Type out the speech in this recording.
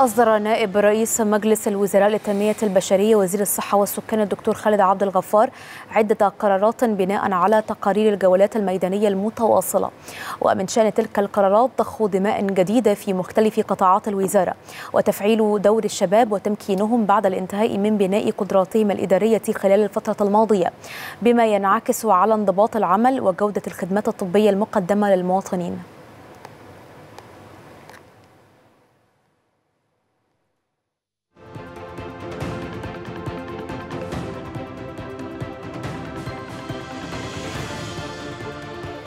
أصدر نائب رئيس مجلس الوزراء للتنمية البشرية وزير الصحة والسكان الدكتور خالد عبد الغفار عدة قرارات بناء على تقارير الجولات الميدانية المتواصلة. ومن شأن تلك القرارات ضخ دماء جديدة في مختلف قطاعات الوزارة. وتفعيل دور الشباب وتمكينهم بعد الانتهاء من بناء قدراتهم الإدارية خلال الفترة الماضية. بما ينعكس على انضباط العمل وجودة الخدمات الطبية المقدمة للمواطنين.